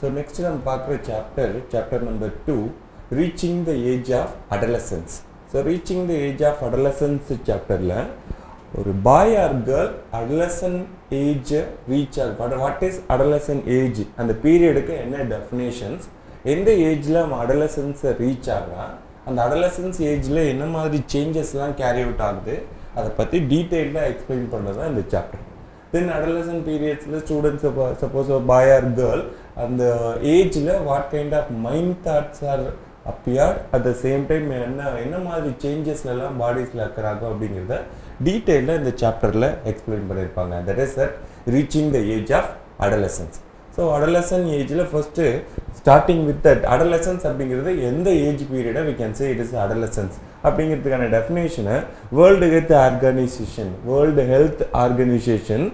So next நம்ம பார்க்குற chapter chapter number two reaching the age of adolescence so reaching the age of adolescence சாப்டரில் ஒரு boy or girl adolescent age reach ஆக what is adolescent age அந்த பீரியடுக்கு என்ன definitions எந்த ஏஜில் நம்ம அடலசன்ஸை ரீச் ஆகிறான் அந்த அடலசன்ஸ் ஏஜில் என்ன மாதிரி சேஞ்சஸ்லாம் கேரி அவுட் ஆகுது? அதை பற்றி டீட்டெயில்டாக எக்ஸ்பிளைன் பண்ணுறது தான் இந்த chapter then adolescent பீரியட்ஸில் students suppose boy or girl அந்த ஏஜில் what kind of mind thoughts are appear at the same time என்ன என்ன மாதிரி சேஞ்சஸ்லாம் பாடிஸில் இருக்கிறாங்க அப்படிங்கிறத டீட்டெயிலாக இந்த சாப்டரில் எக்ஸ்பிளைன் பண்ணியிருப்பாங்க. That is that reaching the age of adolescence so adolescent ஏஜில் first starting with that adolescence அப்படிங்கிறது எந்த age பீரியடை we can say it is adolescence அப்படிங்கிறதுக்கான டெஃபினேஷனை world health organisation world health organisation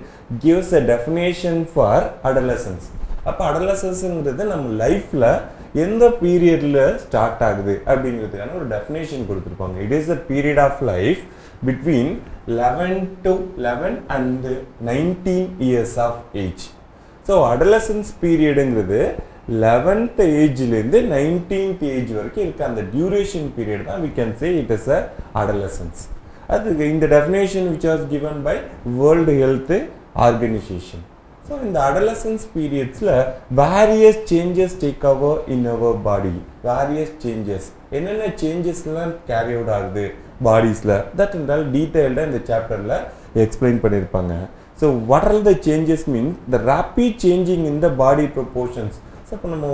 gives a definition for adolescence அப்போ அடலசன்ஸுங்கிறது நம்ம லைஃப்பில் எந்த பீரியடில் ஸ்டார்ட் ஆகுது அப்படிங்கிறதுக்கான ஒரு டெஃபினேஷன் கொடுத்துருப்பாங்க. It is a period of life between eleven to eleven and nineteen years of age so adolescence பீரியடுங்கிறது eleventh ஏஜ்லேருந்து நைன்டீன்த் ஏஜ் வரைக்கும் இருக்க அந்த டியூரேஷன் பீரியட் தான் we can say it is a adolescence அது இந்த definition which was given by world health organisation so இந்த adolescence பீரியட்ஸில் various changes take our in our body various changes என்னென்ன சேஞ்சஸ்லாம் கேரி அவுட் ஆகுது பாடிஸில் தட் இருந்தாலும் டீட்டெயில்டாக இந்த சாப்டரில் எக்ஸ்பிளைன் பண்ணியிருப்பாங்க so what are the changes means the rapid changing in the body proportions so இப்போ நம்ம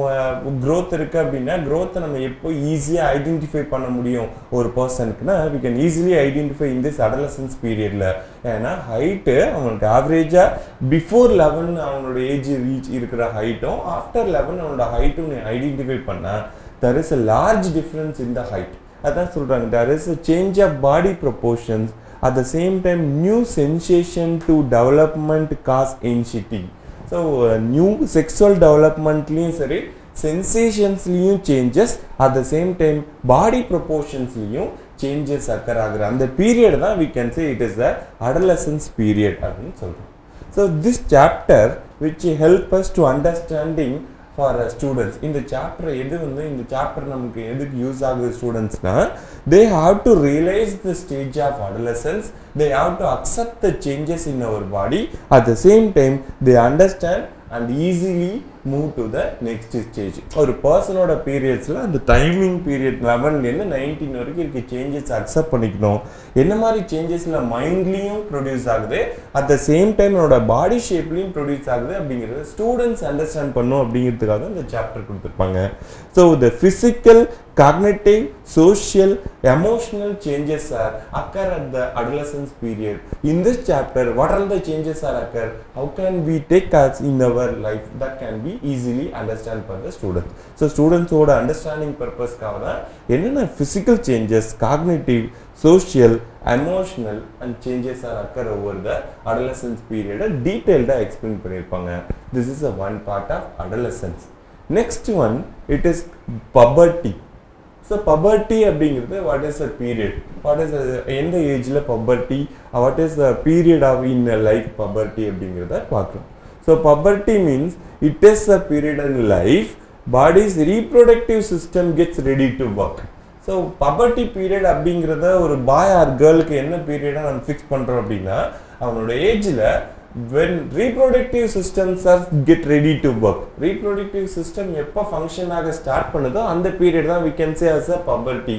க்ரோத் இருக்குது அப்படின்னா க்ரோத்தை நம்ம எப்போ ஈஸியாக ஐடென்டிஃபை பண்ண முடியும் ஒரு பர்சனுக்குன்னா we can easily identify in this adolescence பீரியடில் ஏன்னா ஹைட்டு அவனுக்கு ஆவரேஜாக பிஃபோர் லெவன் அவனோட ஏஜ் ரீச் இருக்கிற ஹைட்டும் ஆஃப்டர் லெவன் அவனோட ஹைட்டும் நீ ஐடென்டிஃபை பண்ணால் there is a large difference in the height அதான் சொல்கிறாங்க there is a change of body proportions at the same time new sensation to development cause anxiety. So uh, new sexual developmentலையும் சரி சென்சேஷன்ஸ்லேயும் changes at the same time body ப்ரொபோர்ஷன்ஸ்லேயும் changes occur ஆகுற அந்த period தான் we can say it is the adolescence period அப்படின்னு சொல்கிறோம் so this chapter which help us to understanding for students இந்த chapter எது வந்து இந்த சாப்டர் நமக்கு எதுக்கு யூஸ் ஆகுது ஸ்டூடெண்ட்ஸ்னா they have to realise the stage of adolescence they have to accept the changes in our body at the same time they understand and easily move to the next stage ஒரு பர்சனோட பீரியட்ஸில் அந்த timing period லெவன்லேருந்து nineteen வரைக்கும் இருக்க changes accept பண்ணிக்கணும் என்ன மாதிரி சேஞ்சஸில் மைண்ட்லேயும் produce ஆகுது அட் த சேம் டைம் என்னோட பாடி ஷேப்லேயும் ப்ரொடியூஸ் ஆகுது அப்படிங்கிறது ஸ்டூடெண்ட்ஸ் அண்டர்ஸ்டாண்ட் பண்ணும் அப்படிங்கிறதுக்காக இந்த சாப்டர் கொடுத்துருப்பாங்க so the physical cognitive, social, emotional changes are occur at the adolescence period. In this chapter, what are the changes are occur? How can we take us in our life that can be easily understand பண்ணுற students so ஸ்டூடெண்ட்ஸோட understanding பர்பஸ்க்காக தான் என்னென்ன physical changes cognitive social emotional and changes are occur over the adolescence பீரியடை டீட்டெயில்டாக explain பண்ணியிருப்பாங்க this is a one part of adolescence next one it is puberty so puberty அப்படிங்கிறது what is a period what is எந்த ஏஜில் puberty what is a period of in life puberty அப்படிங்கிறத பார்க்கலாம் So puberty means it is a period in life body's reproductive system gets ready to work. So puberty period அப்படிங்கிறத ஒரு boy R கேர்ளுக்கு என்ன பீரியடாக நம்ம fix பண்ணுறோம் அப்படின்னா அவனோட ஏஜில் when reproductive systems are get ready to work reproductive system எப்போ function ஆக ஸ்டார்ட் பண்ணுதோ அந்த பீரியட் தான் we can say as a puberty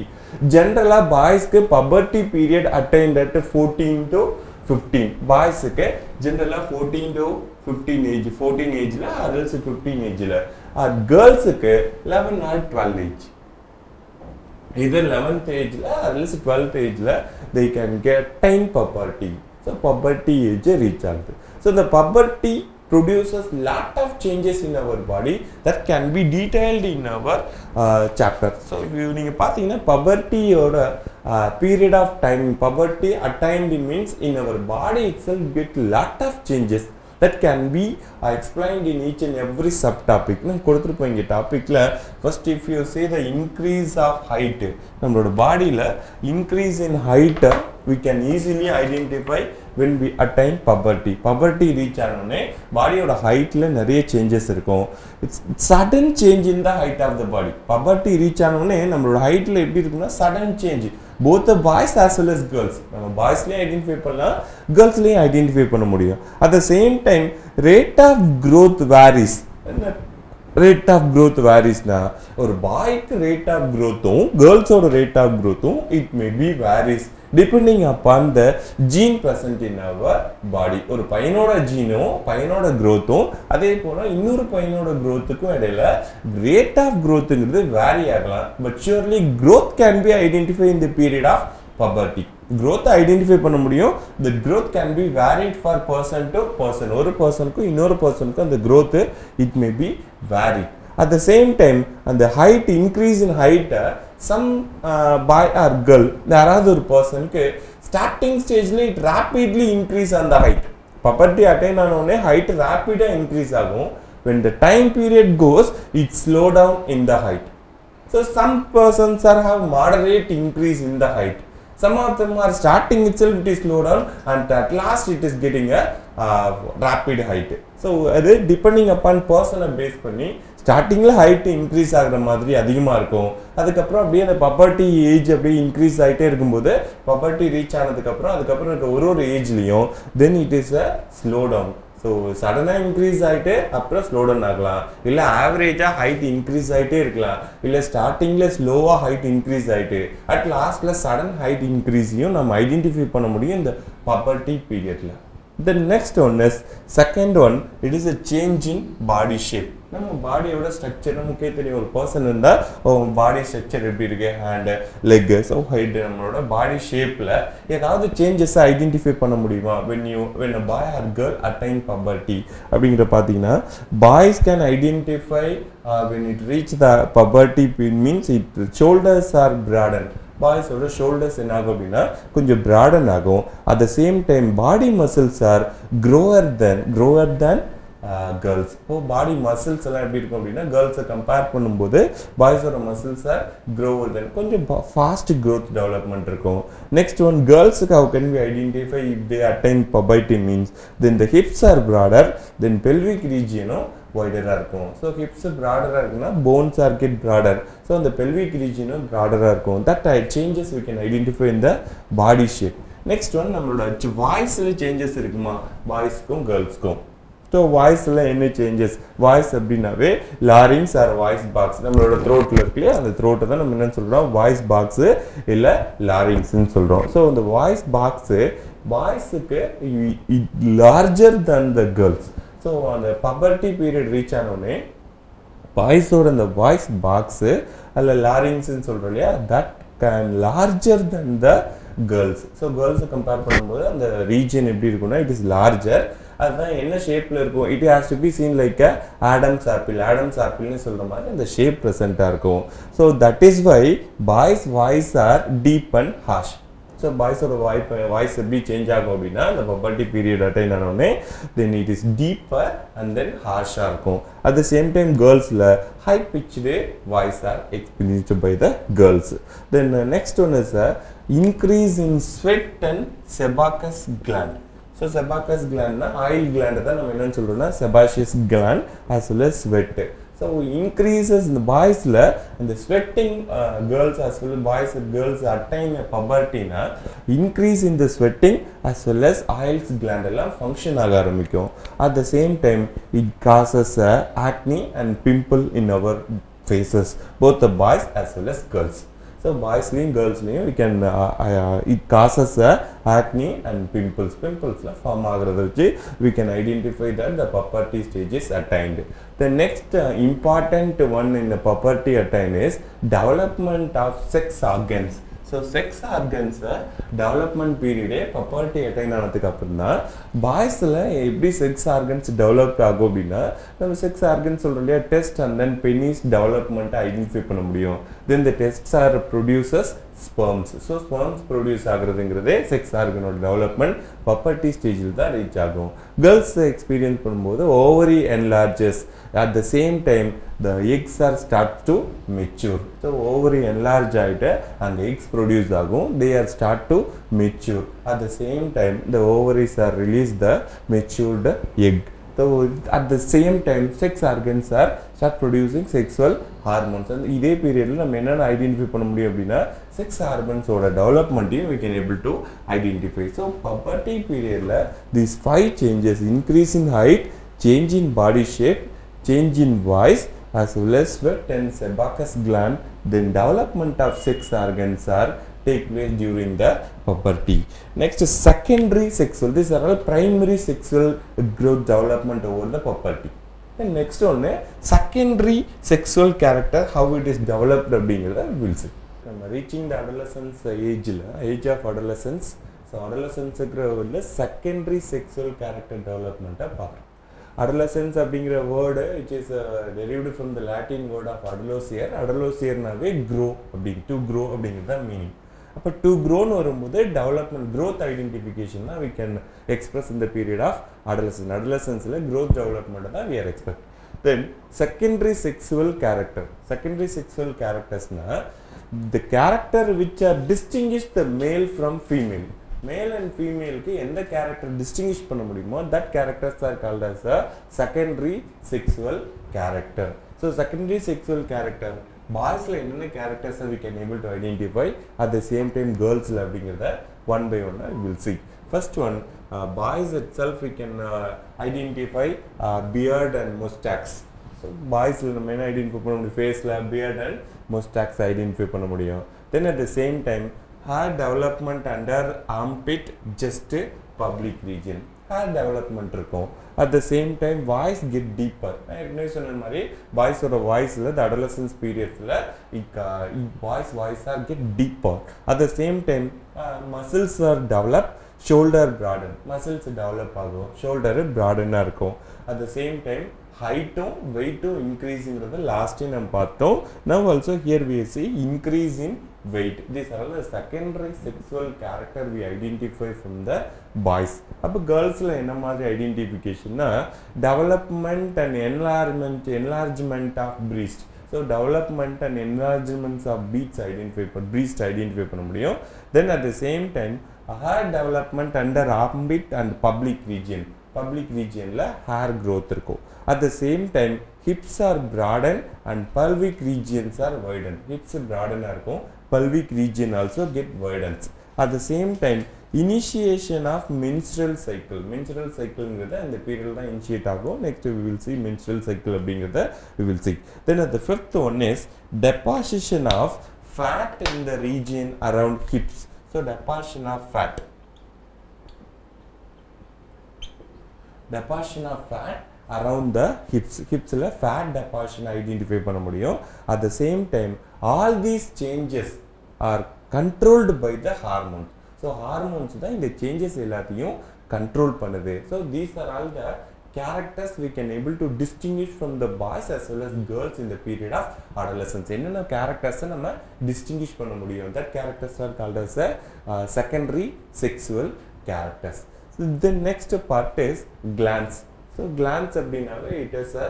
ஜென்ரலாக பாய்ஸ்க்கு puberty period attained at fourteen to 15 பாய்ஸுக்கு ஜென்ரலாக fourteen to fifteen age fourteen ஏஜில் அதர்ஸ் ஃபிஃப்டீன் ஏஜில் கேர்ள்ஸுக்கு லெவன் ஆர் டுவெல் ஏஜ் இது லெவன்த் ஏஜில் அட்லீஸ்ட் டுவெல்த் ஏஜில் they can get time puberty so puberty age reach ஆகுது. ஸோ இந்த puberty produces lot of changes in our body that can be detailed in our uh, chapter. So நீங்கள் பார்த்தீங்கன்னா பபர்ட்டியோட period of time puberty attained means in our body itself get lot of changes that can be uh, explained in each and every subtopic. நான் கொடுத்துருப்போம் இங்கே டாப்பிக்கில் first if you say the increase of height நம்மளோட பாடியில் increase in ஹைட்டை we can easily identify when we attain puberty puberty reach ஆனோடனே பாடியோட ஹைட்டில் நிறைய சேஞ்சஸ் இருக்கும். It's sudden change in the height of the body puberty reach ஆனோடனே நம்மளோட ஹைட்டில் எப்படி இருக்குன்னா sudden change both the boys as well as girls நம்ம பாய்ஸ்லேயும் ஐடென்டிஃபை பண்ணலாம் கேர்ள்ஸ்லேயும் ஐடென்டிஃபை பண்ண முடியும். At the same time rate of growth varies rate of growth வேரிஸ்னா ஒரு பாய்க்கு ரேட் ஆஃப் க்ரோத்தும் கேர்ள்ஸோட rate of க்ரோத்தும் it may be varies depending upon the gene present in our body ஒரு பையனோட ஜீனும் பையனோட க்ரோத்தும் அதே போல் இன்னொரு பையனோட க்ரோத்துக்கும் இடையில ரேட் ஆஃப் க்ரோத்துங்கிறது வேரி ஆகலாம் but surely growth can be identify in the period of puberty க்ரோத்தை identify பண்ண முடியும் the growth can be varied for person to person ஒரு பர்சனுக்கும் இன்னொரு பர்சனுக்கும் அந்த growth it may be vary at the same time அந்த height increase in ஹைட்டை some uh, boy or girl யாராவது ஒரு பர்சனுக்கு ஸ்டார்டிங் ஸ்டேஜ்ல இட் rapidly increase அந்த height puberty attain ஆன உடனே height rapid increase ஆகும் when the time period goes it slow down in the height so some persons are have moderate increase in the height some of them are starting itself it is slow down and at last it is getting a uh, rapid height so அது depending upon person base பண்ணி ஸ்டார்டிங்கில் height increase ஆகுற மாதிரி அதிகமாக இருக்கும். அதுக்கப்புறம் அப்படியே அந்த பப்பர்ட்டி ஏஜ் அப்படியே இன்க்ரீஸ் ஆகிட்டே இருக்கும்போது பப்பர்ட்டி ரீச் ஆனதுக்கப்புறம் அதுக்கப்புறம் இருக்க ஒரு ஒரு ஏஜ்லேயும் then it is a slow down so சடனாக இன்க்ரீஸ் ஆகிட்டு அப்புறம் ஸ்லோ டவுன் ஆகலாம். இல்லை ஆவரேஜாக ஹைட் இன்க்ரீஸ் ஆகிட்டே இருக்கலாம். இல்லை ஸ்டார்டிங்கில் ஸ்லோவாக ஹைட் இன்க்ரீஸ் ஆகிட்டு அட் லாஸ்ட்டில் சடன் ஹைட் இன்க்ரீஸையும் நம்ம ஐடென்டிஃபை பண்ண முடியும் இந்த பப்பர்ட்டி பீரியடில் the next one is second one it is a change in body shape நம்ம பாடியோட ஸ்ட்ரக்சர் நமக்கே தெரியும் ஒரு பர்சன் இருந்தால் பாடி ஸ்ட்ரக்சர் எப்படி இருக்கு? ஹேண்டு லெக்கு ஸோ ஹைட் நம்மளோட பாடி ஷேப்பில் ஏதாவது சேஞ்சஸை ஐடென்டிஃபை பண்ண முடியுமா? When you when a boy or girl attain puberty அப்படிங்கிற பார்த்தீங்கன்னா boys can identify when it reach the puberty means it shoulders are broaden பாய்ஸோட shoulders என்ன ஆகும் அப்படின்னா கொஞ்சம் ப்ராடன் ஆகும். At the same time body muscles are grower then grower then girls இப்போ body muscles எல்லாம் எப்படி இருக்கும் அப்படின்னா கேர்ள்ஸை கம்பேர் பண்ணும்போது பாய்ஸோட மசில்ஸை க்ரோ க்ரோவர் தென் கொஞ்சம் ஃபாஸ்ட் க்ரோத் டெவலப்மெண்ட் இருக்கும். Next one கேர்ள்ஸுக்கு how can be identify if they attain puberty means then the hips are broader then pelvic ரீஜியனும் ஒய்டராக இருக்கும். ஸோ ஹிப்ஸ் ப்ராடராக இருக்குன்னா bones are get broader so அந்த pelvic ரீஜியனும் ப்ராடராக இருக்கும். That I changes we can identify இந்த body shape next one நம்மளோட வாய்ஸில் சேஞ்சஸ் இருக்குமா? பாய்ஸ்க்கும் கேர்ள்ஸ்க்கும் ஸோ வாய்ஸில் என்ன சேஞ்சஸ் வாய்ஸ் அப்படின்னாவே லாரிங்ஸ் ஆர் வாய்ஸ் பாக்ஸ் நம்மளோட த்ரோட்டில் இருக்குல்லையே அந்த த்ரோட்டை தான் நம்ம என்ன சொல்கிறோம் வாய்ஸ் பாக்ஸு இல்லை லாரிங்ஸ்ன்னு சொல்கிறோம் ஸோ இந்த voice box பாய்ஸுக்கு larger than the girls so அந்த பபர்ட்டி பீரியட் ரீச் ஆனோடனே பாய்ஸோட அந்த வாய்ஸ் பாக்ஸு அதில் லாரிங்ஸ்ன்னு சொல்கிறோம் இல்லையா? That can larger then the girls so கேர்ள்ஸை compare பண்ணும்போது அந்த ரீஜன் எப்படி இருக்கும்னா இட் இஸ் லார்ஜர் அதுதான் என்ன ஷேப்பில் இருக்கும்? It has to be seen like a Adam's apple Adam's ஆப்பிள்னு சொல்கிற மாதிரி அந்த ஷேப் ப்ரெசென்ட்டாக இருக்கும். So that is why boys voice are deep and harsh so பாய்ஸோட வாய்ப் வாய்ஸ் எப்படி சேஞ்ச் ஆகும் அப்படின்னா அந்த பப்பர்ட்டி பீரியட் அட்டைன் ஆனோடனே then it is deeper and then ஹார்ஷாக இருக்கும். At the same time கேர்ள்ஸில் high pitched voice are experienced by the girls then next one is a increase in sweat and sebaceous gland so sebaceous கிளாண்ட்னா oil கிளாண்டை தான் நம்ம என்னென்னு சொல்கிறோம்னா sebaceous gland as well as sweat so increases இந்த பாய்ஸில் இந்த sweating girls as well boys girls attain பபர்ட்டினா increase in the sweating as well as oils gland எல்லாம் function ஆக ஆரம்பிக்கும். At the same time it causes acne and pimple in our faces both the boys as well as girls so பாய்ஸ்லேயும் கேர்ள்ஸ்லேயும் we can it causes acne and pimples பிம்பிள்ஸ்லாம் form ஆகிறத வச்சு we can identify that the puberty stage is attained the next important one in the puberty attain is development of sex organs so sex ஆர்கன்ஸை development பீரியடே puberty attain ஆனதுக்கு அப்புறம் தான் பாய்ஸில் எப்படி sex organs develop ஆகும் அப்படின்னா நம்ம செக்ஸ் ஆர்கன்ஸ் சொல்கிறோம் இல்லையா? டெஸ்ட் அண்ட் தென் பெனிஸ் டெவலப்மெண்ட்டை ஐடென்டிஃபை பண்ண முடியும். Then the testes are producers sperms so sperms produce ஆகுறதுங்கிறதே sex ஆர்கனோட டெவலப்மெண்ட் பப்பர்ட்டி ஸ்டேஜில் தான் ரீச் ஆகும். கேர்ள்ஸ் எக்ஸ்பீரியன்ஸ் பண்ணும்போது ovary enlarges at the same time the eggs are start to mature so ovary enlarge ஆகிட்டு அந்த eggs produce ஆகும். They are start to mature. At the same time, the ovaries are released the matured egg. So at the same time, sex organs are start producing sexual hormones. And இதே பீரியடில் நம்ம என்னென்ன identify பண்ண முடியும் அப்படின்னா sex ஹார்மோன்ஸோட டெவலப்மெண்ட்டையும் we can able to identify. So puberty பீரியடில் these five changes increase in height, change in body shape, change in voice as well as sweat and sebaceous gland then development of sex organs are take place during the puberty. Next secondary sexual this are all primary sexual growth development over the puberty. And next one, secondary sexual character, how it is developed அப்படிங்கிறத will நம்ம reaching the adolescence ஏஜில் age of adolescence so அடலசன்ஸுங்கிற வேர்டில் secondary sexual character டெவலப்மெண்ட்டை பார்க்குறோம் adolescence அப்படிங்கிற word it is derived from the Latin word of adolescere அடலோசியர்னாவே grow அப்படி to grow அப்படிங்கிறது தான் மீனிங் அப்போ டு க்ரோன்னு வரும்போது டெவலப்மெண்ட் க்ரோத் ஐடென்டிஃபிகேஷன் தான் வி கேன் எக்ஸ்பிரஸ் இந்த பீரியட் ஆஃப் அடலசன்ஸ் அடலசன்ஸில் க்ரோத் டெவலப்மெண்ட் தான் we are expect then secondary sexual character secondary sexual கேரக்டர்ஸ்னால் the character which are distinguish the male from female male and ஃபீமேலுக்கு எந்த character distinguish பண்ண முடியுமோ that characters are called as a secondary sexual character so secondary sexual character பாய்ஸில் என்னென்ன கேரக்டர்ஸை we can able to identify at the same time கேர்ள்ஸில் அப்படிங்கிறத one by one will see first one boys itself we can identify beard and moustaches so பாய்ஸில் நம்ம என்ன identify பண்ண முடியும்? ஃபேஸில் beard and மொஸ்டாக்ஸ் identify பண்ண முடியும். Then at the same time hair development under armpit just public region hair development இருக்கும். At the same time voice get deeper நான் ஏற்கனவே சொன்ன மாதிரி பாய்ஸோட வாய்ஸில் the adolescence பீரியட்ஸில் voice voice are get deeper at the same time muscles are develop shoulder broaden muscles develop ஆகும். Shoulder ப்ராடனாக இருக்கும். அட் த சேம் டைம் ஹைட்டும் வெயிட்டும் இன்க்ரீஸுங்கிறத லாஸ்ட்டே நம்ம பார்த்தோம். Now also here we see increase in weight. These are all the secondary sexual character we identify from the boys. அப்போ கேர்ள்ஸில் என்ன மாதிரி ஐடென்டிஃபிகேஷன்னா development and enlargement enlargement of breast so development and enlargements of breasts identify பண்ண breast identify பண்ண முடியும். Then at the same time hair development under armpit and public region public ரீஜியனில் hair growth இருக்கும். At the same time hips are broaden and pelvic regions are widen hips ப்ராடனாக இருக்கும். Pelvic region also get widens at the same time initiation of menstrual cycle menstrual சைக்கிள்ங்கிறத அந்த period தான் initiate ஆகும். Next we will see menstrual cycle அப்படிங்கிறத we will see then at the fifth one is deposition of fat in the region around hips so deposition of fat deposition of fat around the hips ஹிப்ஸில் fat deposition identify பண்ண முடியும். At the same time all these changes are controlled by the hormones so hormones தான் இந்த changes எல்லாத்தையும் control பண்ணுது. So these are all the characters we can able to distinguish from the boys as well as girls இந்த period of adolescence என்னென்ன கேரக்டர்ஸை நம்ம distinguish பண்ண முடியும்? That characters are called as a secondary sexual characters then next part is glands so glands அப்படின்னாவே it is a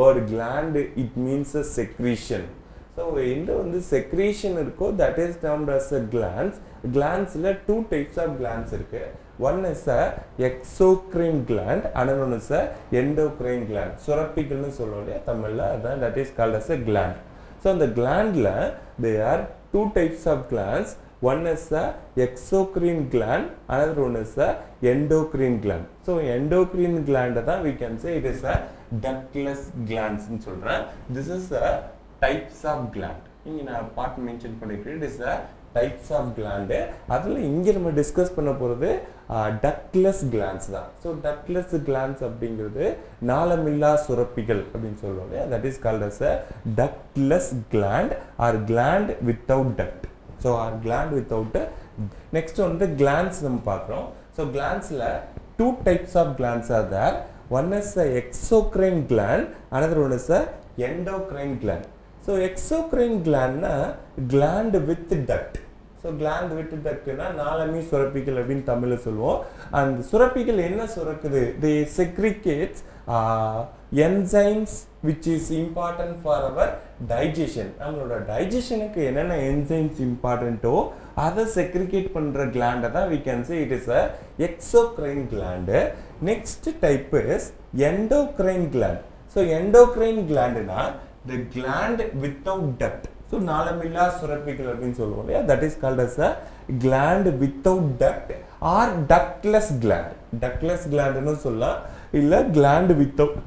word gland it means a secretion so எந்த வந்து secretion இருக்கோ that is termed as a glands கிளான்ஸில் two types of glands இருக்குது one is a exocrine gland another one is a endocrine gland சுரப்பிகள்னு சொல்லுவோம் இல்லையா தமிழில் அதான் that is called as a gland so அந்த கிளாண்டில் they are two types of glands one is a exocrine gland another one is a endocrine gland. So endocrine gland தான் we can say it is a ductless glands சொல்கிறேன் this is a types types of gland. நான் part mention பண்ணிருக்கேன். It is a types of gland அதில் இங்கே நம்ம discuss பண்ண போகிறது ductless glands தான். ஸோ டக்லெஸ் கிளான்ஸ் அப்படிங்கிறது நாளமில்லா சுரப்பிகள் அப்படின்னு சொல்லுவோம் that is called as a ductless gland or gland without duct so or gland without next வந்து கிளான்ஸ் நம்ம பார்க்குறோம். So கிளான்ஸில் two types of glands are there one is a exocrine gland another one is a endocrine gland so exocrine கிளாண்ட்னா gland with duct so gland விட்டு டக்குனா நாளமி சுரப்பிகள் அப்படின்னு தமிழில் சொல்லுவோம். அந்த சுரப்பிகள் என்ன சுரக்குது? The segregates enzymes which is important for our digestion நம்மளோட டைஜஷனுக்கு என்னென்ன என்சைம்ஸ் இம்பார்ட்டண்ட்டோ அதை செக்ரிகேட் பண்ணுற கிளாண்டை தான் we can say it is a exocrine gland next type is endocrine gland so endocrine கிளாண்டுனா the gland without duct so நாளமில்லா சுரப்பிகள் அப்படின்னு சொல்லுவோம் இல்லையா? That is called as a gland without duct or ductless gland ductless கிளாண்டுன்னு சொல்லலாம் இல்லை gland without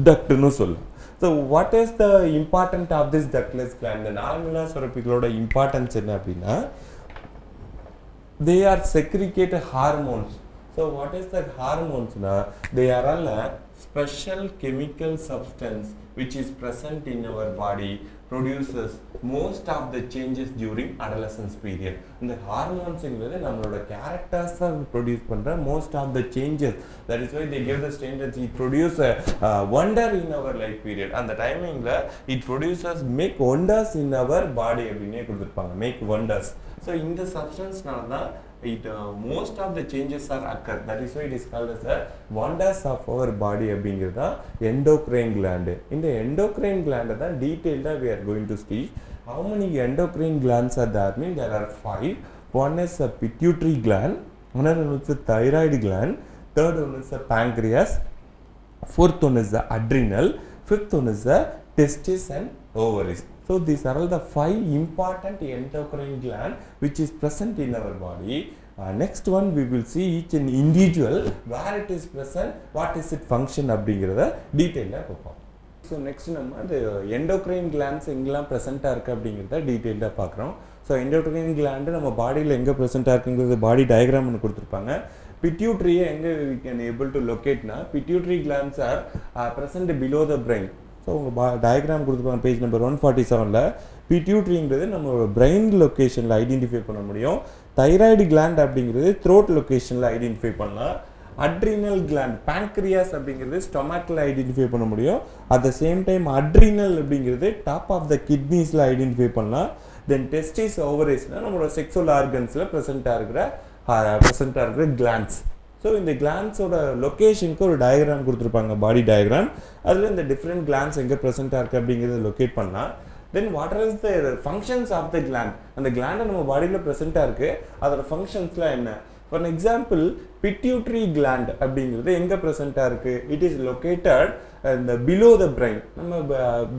டக்ட்னு சொல்லலாம் so what is the important of this ductless gland நாளமில்லா சுரப்பிகளோட importance என்ன அப்படின்னா they are segregate hormones so what is the ஹார்மோன்ஸ்னா they are all special chemical substance which is present in our body produces most of the changes during adolescence period. இந்த ஹார்மோன்ஸ்ங்கிறது நம்மளோட கேரக்டர்ஸை produce பண்ணுற most of the changes that is why they give the changes it produce wonder in our life period அந்த டைமிங்கில் it producers make wonders in our body அப்படின்னே கொடுத்துருப்பாங்க. Make wonders so இந்த சப்ஸ்டன்ஸ்னால தான் it uh, most of the changes are occur that is why it is called as a wonders of our body அப்படிங்கிறது தான் endocrine gland இந்த endocrine gland தான் டீட்டெயில்டாக we are going to see how many endocrine glands are there mean there are five one is a pituitary gland another one is a thyroid gland third one is a pancreas fourth one is the adrenal fifth one is the testis and ovaries so these are all the five important endocrine gland which is present in our body. Uh, next one we will see each in individual where it is present what is its function அப்படிங்கிறத டீட்டெயிலாக பார்ப்போம். So next நம்ம அந்த endocrine glands எங்கெல்லாம் ப்ரெசென்ட்டாக இருக்குது அப்படிங்கிறத டீட்டெயிலாக பார்க்குறோம். ஸோ எண்டோக்ரைன் கிளாண்டு நம்ம பாடியில் எங்கே ப்ரெசென்ட்டாக இருக்குங்கிறது பாடி டயக்ராம் ஒன்று கொடுத்துருப்பாங்க. பிட்யூட்ரியை எங்கே we can able to லொக்கேட்னா pituitary glands are present below the brain so உங்கள் பா டயக்ராம் கொடுத்துருப்பாங்க பேஜ் நம்பர் ஒன் ஃபார்ட்டி செவனில் பிடியூட்ரிங்கிறது நம்மளோட பிரெயின் லொக்கேஷனில் ஐடென்டிஃபை பண்ண முடியும். தைராய்டு கிளாண்ட் அப்படிங்கிறது த்ரோட் லொக்கேஷனில் ஐடென்டிஃபை பண்ணலாம். அட்ரினல் கிளாண்ட் பேங்க்ரியாஸ் அப்படிங்கிறது ஸ்டொமக்கில் ஐடென்டிஃபை பண்ண முடியும். At the same time adrenal அப்படிங்கிறது டாப் ஆஃப் த கிட்னிஸில் ஐடென்டிஃபை பண்ணலாம். தென் டெஸ்டிஸ் ஓவரேஸ்னால் நம்மளோட செக்ஸுவல் ஆர்கன்ஸில் ப்ரெசென்ட்டாக இருக்கிற ப்ரெசென்ட்டாக இருக்கிற கிளாண்ட்ஸ் ஸோ இந்த கிளான்ஸோட லொக்கேஷனுக்கு ஒரு டயக்ராம் கொடுத்துருப்பாங்க பாடி டயக்ராம் அதில் இந்த டிஃப்ரெண்ட் கிளான்ஸ் எங்கே ப்ரெசென்ட்டாக இருக்குது அப்படிங்கிறத லொக்கேட் பண்ணலாம் then what are is the functions of the gland அந்த கிளாண்டை நம்ம பாடியில் ப்ரெசென்ட்டாக இருக்குது அதோட ஃபங்க்ஷன்ஸ்லாம் என்ன? ஃபார் எக்ஸாம்பிள் பிட்யூட்ரி கிளாண்ட் அப்படிங்கிறது எங்கே ப்ரெசென்ட்டாக இருக்குது இட் இஸ் லொக்கேட்டட் இந்த பிலோ த பிரெயின் நம்ம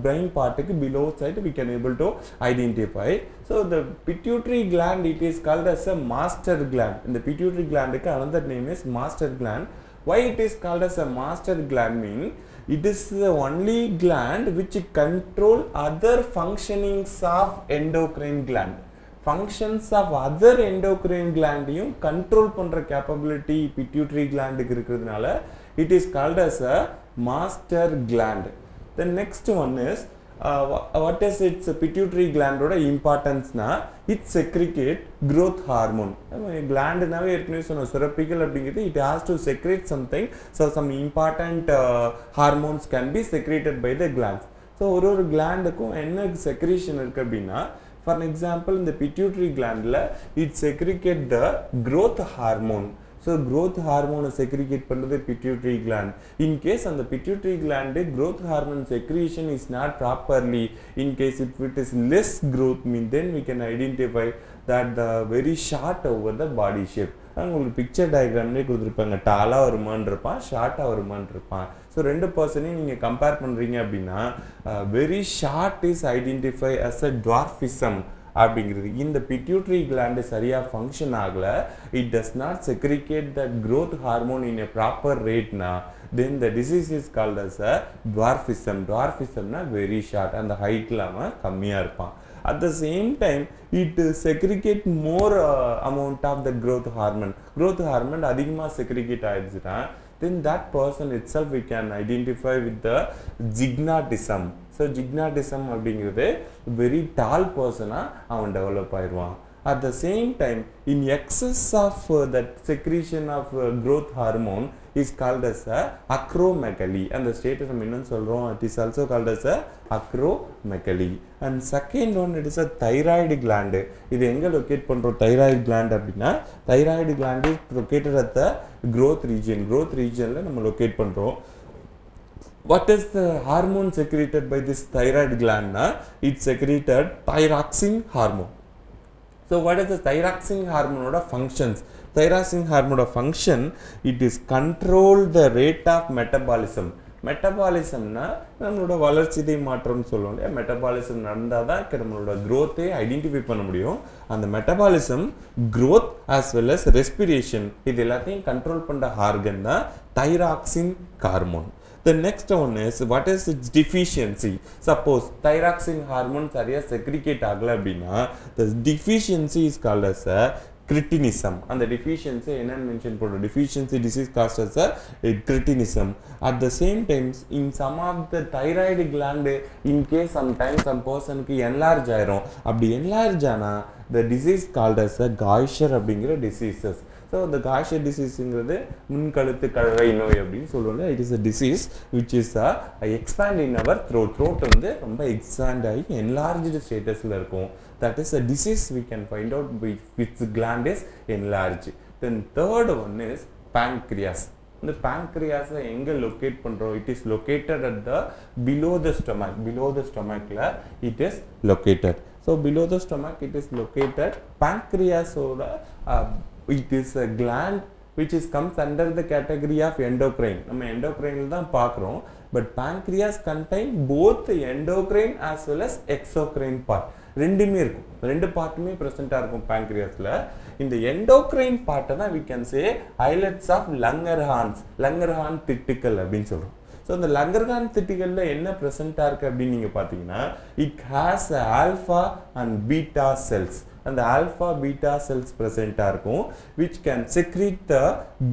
brain பார்ட்டுக்கு below side we can able to identify so the pituitary gland it is called as a master gland இந்த pituitary கிளாண்டுக்கு another name is master gland why it is called as a master gland mean it is the only gland which control other functionings of endocrine gland functions of other endocrine glandையும் control பண்ற capability pituitary கிளாண்டுக்கு இருக்கிறதுனால it is called as a master gland the next one is What is its pituitary கிளாண்டோட இம்பார்ட்டன்ஸ்னா it's segregate growth hormone கிளாண்டுனாவே ஏற்கனவே சொன்ன சுரப்பிகள் அப்படிங்கிறது it has to secrete something so some important hormones can be secreted by the glands so ஒரு ஒரு கிளாண்டுக்கும் என்ன செக்ரேஷன் இருக்குது அப்படின்னா ஃபார் எக்ஸாம்பிள் இந்த pituitary கிளாண்டில் it segregate the growth hormone so growth ஹார்மோனை segregate பண்ணுறது பிட்யூட்ரி கிளாண்ட் இன்கேஸ் அந்த pituitary gland growth hormone secretion is not properly in case it it is less growth mean then we identify that the very short over the body shape shape. உங்களுக்கு picture டயக்ராம்லேயே கொடுத்துருப்பாங்க. டாலாக வருமான் இருப்பான் ஷார்ட்டாக வருமான் இருப்பான். So ரெண்டு பர்சனையும் நீங்கள் கம்பேர் பண்ணுறீங்க அப்படின்னா very short is identify as a dwarfism அப்படிங்கிறது இந்த பிட்யூட்ரி கிளாண்டு சரியாக ஃபங்க்ஷன் ஆகலை it does not segregate the growth hormone in a proper ரேட்னா then the disease is called as a dwarfism டுவார்ஃபிசம்னா very short அந்த ஹைட்டில் அவன் கம்மியாக இருப்பான் at the same time it segregate more amount of the growth hormone growth hormone அதிகமாக segregate ஆயிடுச்சுன்னா then that person itself we can identify with the gigantism so gigantism அப்படிங்கிறது very tall பர்சனாக அவன் டெவலப் ஆயிடுவான் at the same time in excess of that secretion of growth hormone is called as a acromegaly அந்த status நம்ம என்னன்னு சொல்கிறோம் it is also called as a acromegaly and second one it is a thyroid gland இது எங்கே locate பண்ணுறோம் thyroid gland அப்படின்னா thyroid gland located at the growth region growth ரீஜனில் நம்ம லொக்கேட் பண்ணுறோம் what is the hormone secreted by this thyroid gland na it secreted thyroxine hormone so what is the thyroxine hormone oda functions thyroxine hormone oda function it is control the rate of metabolism மெட்டபாலிசம்னா நம்மளோட வளர்ச்சிதை மாற்றம்னு சொல்லுவோம் இல்லையா metabolism நடந்தால் தான் நம்மளோட க்ரோத்தை identify பண்ண முடியும் அந்த metabolism growth as well as respiration இது எல்லாத்தையும் கண்ட்ரோல் பண்ணுற ஹார்கன் தான் thyroxine hormone The next one is what is its deficiency? Suppose thyroxine hormone சரியா segregate ஆகல அப்படின்னா the deficiency is called as a cretinism அந்த டிஃபிஷியன்ஸை என்னென்னு மென்ஷன் பண்ணுறோம் deficiency disease causes cretinism at the same times in some of the thyroid gland in case some time some பர்சனுக்கு enlarge ஆயிரும் அப்படி என்லார்ஜ் ஆனால் the disease called as a goitre அப்படிங்கிற diseases so இந்த காஷர் டிசீஸுங்கிறது முன்கழுத்து கழவை நோய் அப்படின்னு சொல்லுவோம்ல it is a disease which is a expand in our throat throat வந்து ரொம்ப எக்ஸ்பேண்ட் ஆகி என்லார்ஜ்டு ஸ்டேட்டஸில் இருக்கும். That is a disease we can find out with gland is enlarge then third one is pancreas இந்த பேங்க்ரியாஸை எங்கே locate பண்ணுறோம் it is located at the below the stomach below the ஸ்டொமக்கில் it is located so below the stomach it is located பேங்க்ரியாஸோட it is a gland which is comes under the category of endocrine. நம்ம endocrine தான் பார்க்குறோம். But pancreas contain both endocrine endocrine as well as exocrine part. ரெண்டுமே இருக்கும். ரெண்டு பார்ட்டுமே ப்ரெசென்ட்டாக இருக்கும் பேங்க்ரியாஸில் இந்த endocrine பார்ட்டை தான் we can say islets of Langerhans Langerhan திட்டுக்கள் அப்படின்னு சொல்கிறோம் ஸோ இந்த லங்கர்கான் திட்டிகளில் என்ன ப்ரெசென்ட்டாக இருக்குது அப்படின்னு நீங்கள் பார்த்தீங்கன்னா it has alpha and beta cells அந்த ஆல்ஃபா பீட்டா செல்ஸ் ப்ரெசென்ட்டாக இருக்கும் which can secrete the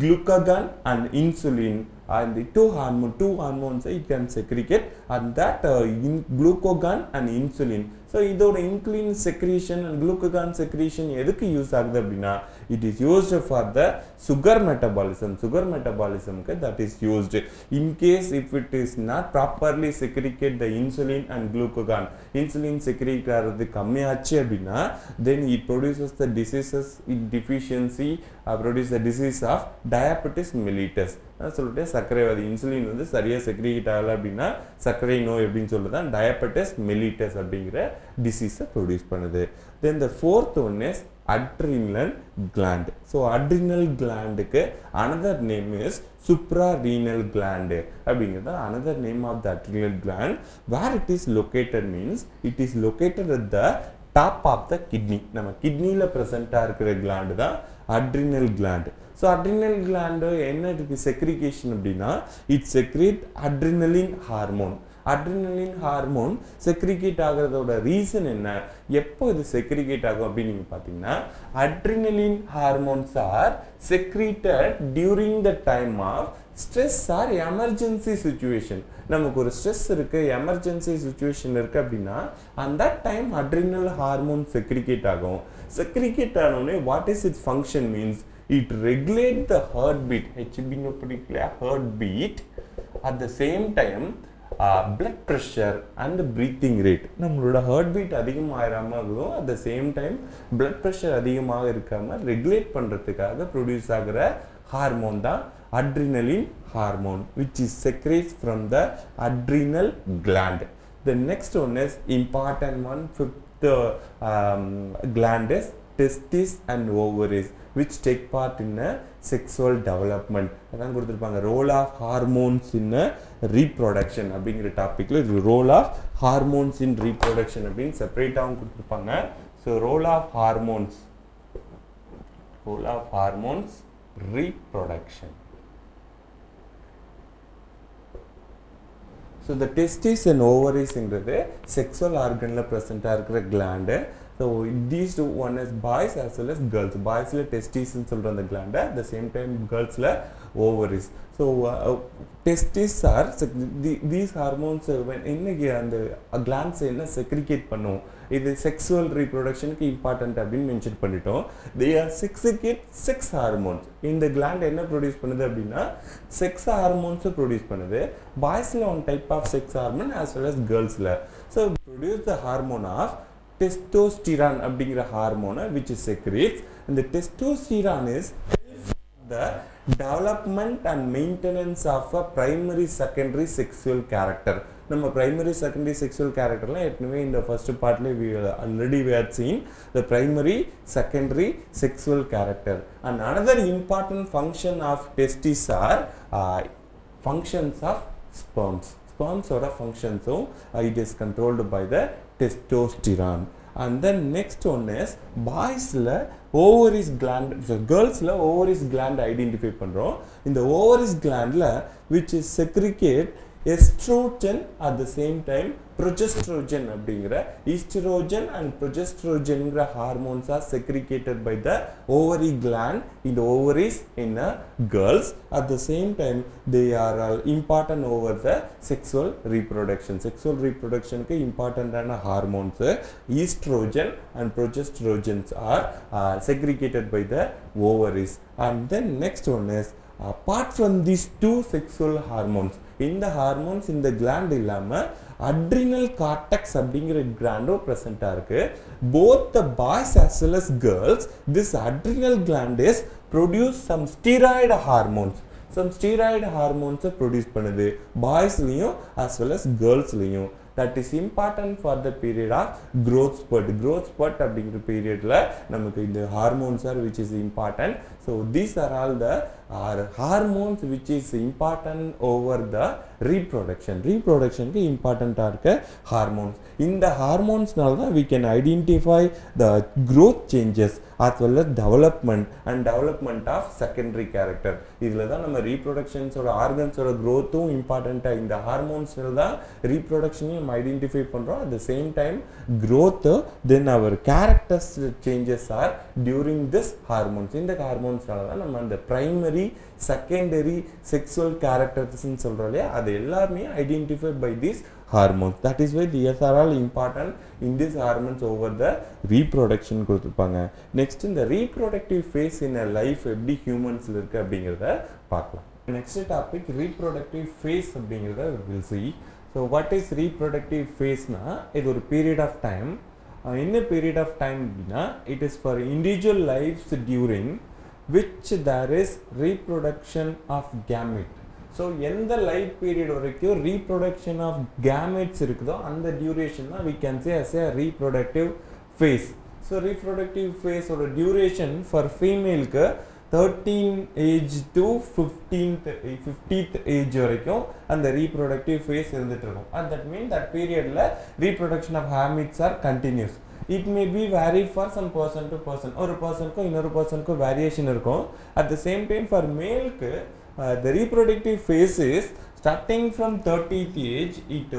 glucagon and insulin and the two hormone two hormones it can secrete and that uh, in glucagon and insulin so இதோட insulin secretion and glucagon secretion எதுக்கு use ஆகுது அப்படின்னா it is used for the sugar metabolism sugar மெட்டபாலிசம்க்கு that is used in case if it is not properly segregate the insulin and glucagon insulin segregate ஆகிறது கம்மியாச்சு அப்படின்னா then it produces the diseases it deficiency produce the disease of diabetes mellitus சொல்லிட்டு சர்க்கரை அது insulin வந்து சரியாக segregate ஆகலை அப்படின்னா சர்க்கரை நோய் அப்படின்னு சொல்லி தான் டயபெட்டிஸ் மெலிட்டஸ் அப்படிங்கிற டிசீஸை ப்ரொடியூஸ் பண்ணுது. Then the fourth one is adrenal gland so adrenal கிளாண்டுக்கு another name is suprarenal gland அப்படிங்கிறது another name of the adrenal gland where it is located means it is located at the top of the kidney நம்ம கிட்னியில் ப்ரெசண்ட்டாக இருக்கிற gland தான் adrenal gland so adrenal gland என்ன இருக்குது segregation அப்படின்னா it secrete adrenaline hormone adrenaline hormone segregate ஆகிறதோட reason என்ன? எப்போ இது செக்ரிகேட் ஆகும் அப்படின்னு நீங்கள் பார்த்தீங்கன்னா adrenaline hormones are secreted during the time of stress or emergency situation நமக்கு ஒரு ஸ்ட்ரெஸ் இருக்குது எமர்ஜென்சி சுச்சுவேஷன் இருக்குது அப்படின்னா அந்த டைம் அட்ரினல் ஹார்மோன் செக்ரிகேட் ஆகும். செக்ரிகேட் ஆனோடனே what is it function means it regulate the heart beat ஹெச்பின்னு பிடிக்கல heart beat at the same time blood pressure and breathing rate நம்மளோட ஹார்ட் பீட் அதிகமாகிடாமல் இருக்கும் at the same time blood pressure அதிகமாக இருக்காமல் regulate பண்ணுறதுக்காக produce ஆகிற hormone தான் adrenaline hormone which is secretes from the adrenal gland the next one is important one fifth gland is testis and ovaries which take part in sexual development அதான் கொடுத்துருப்பாங்க role of hormones in reproduction அப்படிங்கிற டாப்பிக்கில் இது role of hormones in reproduction அப்படின்னு செப்பரேட்டாகவும் கொடுத்துருப்பாங்க. So role of hormones role of hormones reproduction so இந்த testis and ஓவரிஸ்ங்கிறது செக்ஸுவல் ஆர்கனில் ப்ரெசண்ட்டாக இருக்கிற gland so these two one is boys as well as girls பாய்ஸில் டெஸ்டிஸ்ன்னு சொல்கிற அந்த கிளாண்டை at the same time கேர்ள்ஸில் ovaries so testis are these hormones இன்னைக்கு அந்த கிளான்ஸ் என்ன செக்ரிகேட் பண்ணும்? இது செக்ஸுவல் ரீப்ரொடக்ஷனுக்கு இம்பார்ட்டன்ட் அப்படின்னு மென்ஷன் பண்ணிட்டோம். They are segregate sex hormones இந்த கிளாண்ட் என்ன ப்ரொடியூஸ் பண்ணுது அப்படின்னா செக்ஸ் ஹார்மோன்ஸை ப்ரொடியூஸ் பண்ணுது. பாய்ஸில் one type of sex hormone as well as கேர்ள்ஸில் so produce the hormone of testosterone அப்படிங்கிற ஹார்மோனை விச் இஸ் செக்ரேட்ஸ் இந்த testosterone is the development and maintenance of a primary secondary sexual character நம்ம primary secondary sexual கேரக்டர்லாம் ஏற்கனவே இந்த first பார்ட்லேயே we already we are seen the primary secondary sexual character and another important function of testis are functions of sperms ஸ்பர்ம்ஸோட or a function so uh, it is testosterone and then next one is பாய்ஸில் ovaries gland கேர்ள்ஸில் ovaries gland identify பண்ணுறோம் இந்த ovaries கிளாண்டில் which is segregate estrogen at the same time progesterone அப்படிங்கிற estrogen and progesterone hormones are secreted by the ovary gland in the ovaries in uh, girls at the same time they are uh, important over the sexual reproduction sexual reproduction க்கு important ஆன hormones estrogen and progesterone are uh, segregated by the ovaries and then next one is apart from these two sexual hormones இந்த hormones இந்த gland இல்லாமல் adrenal cortex அப்படிங்கிற கிளாண்டும் ப்ரெசண்ட்டாக இருக்கு. Both the boys as well as girls this adrenal gland is produce some steroid hormones some steroid ஹார்மோன்ஸை produce பண்ணுது. பாய்ஸ்லேயும் as well as கேர்ள்ஸ்லேயும் that is important for the period of growth spurt growth spurt அப்படிங்கிற பீரியடில் நமக்கு இந்த hormones are which is important so these are all the are hormones which is important over the reproduction ரீப்ரொடக்ஷனுக்கு இம்பார்ட்டண்ட்டாக இருக்க hormones இந்த ஹார்மோன்ஸ்னால தான் we can identify the growth changes as well as development and development of secondary character. இதில் தான் நம்ம ரீப்ரொடக்ஷன்ஸோட ஆர்கன்ஸோட க்ரோத்தும் இம்பார்ட்டண்ட்டாக இந்த ஹார்மோன்ஸில் தான் ரீப்ரொடக்ஷனையும் நம்ம ஐடென்டிஃபை பண்ணுறோம் at the same time growth then our characters changes are during this hormones இந்த ஹார்மோன்ஸ்னால தான் நம்ம அந்த ப்ரைமரி செகண்டரி செக்ஸுவல் கேரக்டர்ஸ்ன்னு சொல்கிறோம் இல்லையா? அது எல்லாருமே identify by this hormones that is why theirs are all important in this hormones over the reproduction கொடுத்துருப்பாங்க. நெக்ஸ்ட் இந்த ரீப்ரொடக்டிவ் ஃபேஸ் இன் லைஃப் எப்படி ஹியூமன்ஸில் இருக்குது அப்படிங்கிறத பார்க்கலாம். நெக்ஸ்ட் டாபிக் ரீப்ரொடக்டிவ் ஃபேஸ் அப்படிங்கிறத will see so what is reproductive ஃபேஸ்னா இது ஒரு பீரியட் ஆஃப் டைம் என்ன பீரியட் ஆஃப் டைம் அப்படின்னா it is for individual life's during which there is reproduction of gamete so எந்த லைஃப் பீரியட் வரைக்கும் reproduction of gametes இருக்குதோ அந்த duration தான் we can say as a reproductive phase so reproductive ஃபேஸோட duration for ஃபீமேலுக்கு thirteen age to fifteenth fifteenth age வரைக்கும் அந்த reproductive phase இருந்துகிட்டு இருக்கும். And that mean that பீரியடில் reproduction of habits are continues it may be vary for some person to person ஒரு பர்சனுக்கும் இன்னொரு பர்சனுக்கும் variation இருக்கும். At the same time for மேலுக்கு the reproductive phase is starting from thirty age it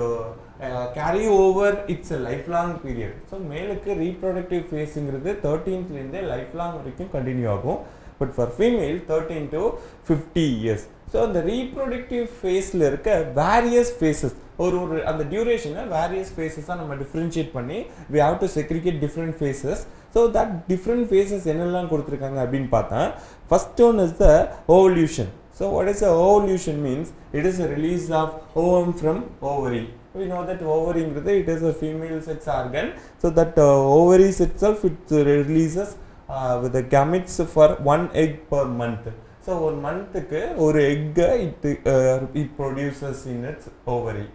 carry over it's a life long period so மேலுக்கு reproductive ஃபேஸுங்கிறது தேர்ட்டீன்த்லேருந்தே life long வரைக்கும் கண்டினியூ ஆகும். But for female thirteen to fifty years so அந்த reproductive ஃபேஸில் இருக்க various faces ஒரு ஒரு அந்த டியூரேஷனை வேரியஸ் ஃபேஸஸாக நம்ம டிஃப்ரென்ஷியேட் பண்ணி we have to segregate different phases so that different phases என்னெல்லாம் கொடுத்துருக்காங்க அப்படின்னு பார்த்தா first one is the ovulation so what is a ovulation means it is a release of ovum from ovary we know that ovary it is a female sex organ. So that uh, ovaries itself it releases uh, with the gametes for one egg per month. So ஒரு மந்த்துக்கு ஒரு எக்கை it it produces in its ovary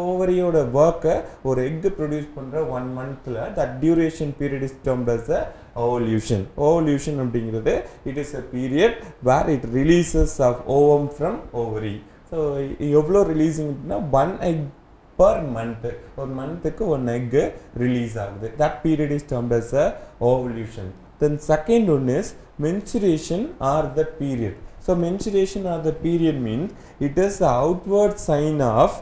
ஓவரியோட ஒர்க்கை ஒரு egg produce பண்ணுற one மந்த்தில் that duration period is termed as a ovulation ovulation அப்படிங்கிறது it is a period where it releases of ovum from ovary so எவ்வளோ ரிலீஸிங் அப்படின்னா one egg per month ஒரு மந்த்துக்கு ஒன் எக்கு ரிலீஸ் ஆகுது. That period is termed as a ovulation then second one is menstruation or the period so menstruation or the period mean it is the outward sign of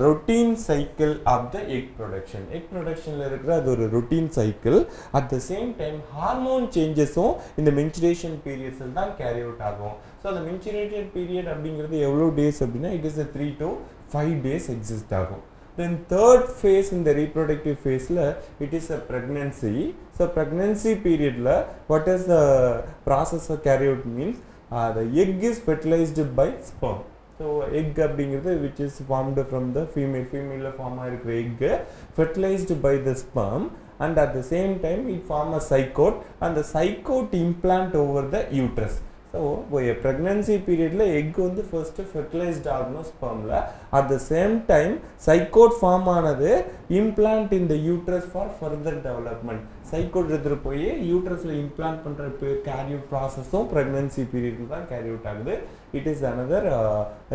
routine cycle of the egg production egg ப்ரொடக்ஷனில் இருக்கிற அது ஒரு routine cycle at the same time hormone சேஞ்சஸும் இந்த mensuration பீரியட்ஸில் தான் carry out ஆகும் so அந்த மென்சுரேட்டட் period அப்படிங்கிறது எவ்வளோ டேஸ் அப்படின்னா it is a three to five days exist ஆகும் தென் தேர்ட் ஃபேஸ் இந்த ரீப்ரொடக்டிவ் ஃபேஸில் it is a pregnancy so pregnancy பீரியடில் what is the process of carry out means the egg is fertilised by sperm so egg அப்படிங்கிறது which is formed from the female ஃபீமேலில் form ஆகிருக்கிற egg fertilised by the sperm and at the same time it form a zygote அந்த zygote implant over the uterus so pregnancy பீரியடில் egg வந்து first fertilised ஆகணும் ஸ்பர்மில் at the same time zygote form ஆனது implant in the uterus for further development சைக்கோட்ரத்தில் போய் யூட்ரஸில் implant பண்ணுற கேரியூட் ப்ராசஸும் pregnancy பீரியடில் தான் கேரி ஆகுது it is another